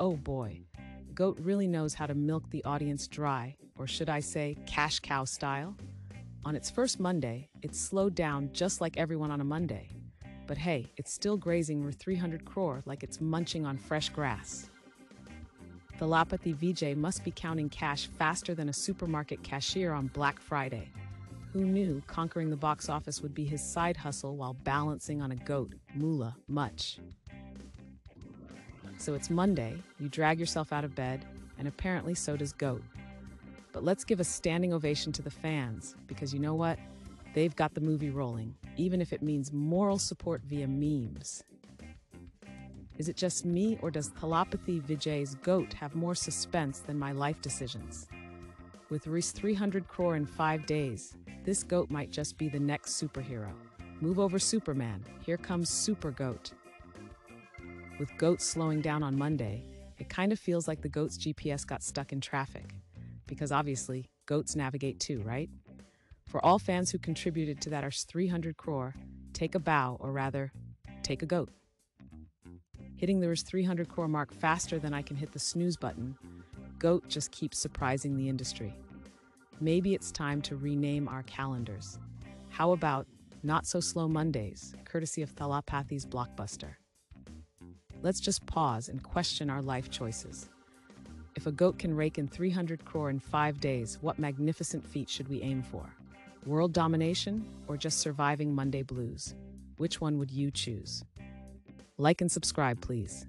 oh boy, Goat really knows how to milk the audience dry, or should I say, cash cow style. On its first Monday, it slowed down just like everyone on a Monday. But hey, it's still grazing Rs 300 crore like it's munching on fresh grass. Thalapathy Vijay must be counting cash faster than a supermarket cashier on Black Friday. Who knew conquering the box office would be his side hustle while balancing on a goat, Mula, much? So it's Monday, you drag yourself out of bed, and apparently so does Goat. But let's give a standing ovation to the fans, because you know what? They've got the movie rolling, even if it means moral support via memes. Is it just me, or does Thalapathy Vijay's goat have more suspense than my life decisions? With Rs 300 crore in five days, this goat might just be the next superhero. Move over Superman, here comes Super Goat. With goats slowing down on Monday, it kind of feels like the goat's GPS got stuck in traffic. Because obviously, goats navigate too, right? For all fans who contributed to that Rs 300 crore, take a bow, or rather, take a goat. Hitting the Rs 300 crore mark faster than I can hit the snooze button, GOAT just keeps surprising the industry. Maybe it's time to rename our calendars. How about Not So Slow Mondays, courtesy of Thalapathy's Blockbuster? Let's just pause and question our life choices. If a goat can rake in 300 crore in five days, what magnificent feat should we aim for? World domination or just surviving Monday blues? Which one would you choose? Like and subscribe, please.